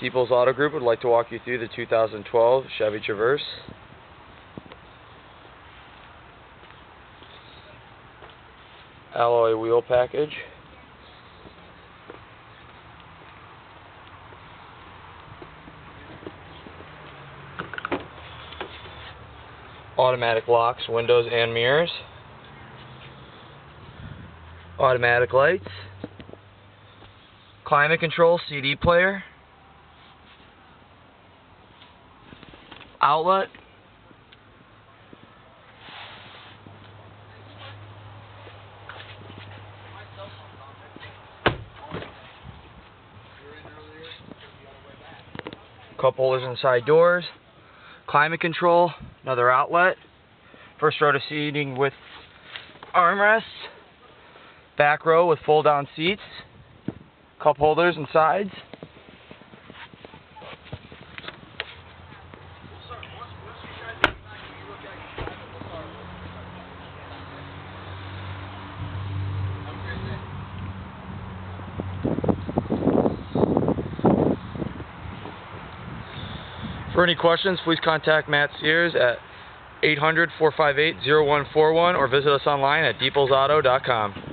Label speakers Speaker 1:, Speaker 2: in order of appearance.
Speaker 1: Diepholz Auto Group would like to walk you through the 2012 Chevy Traverse. Alloy wheel package. Automatic locks, windows and mirrors. Automatic lights. Climate control CD player. Outlet. Cup holders inside doors. Climate control, another outlet. First row to seating with armrests. Back row with fold down seats. Cup holders and sides. For any questions, please contact Matt Sears at 800-458-0141 or visit us online at diepholzauto.com.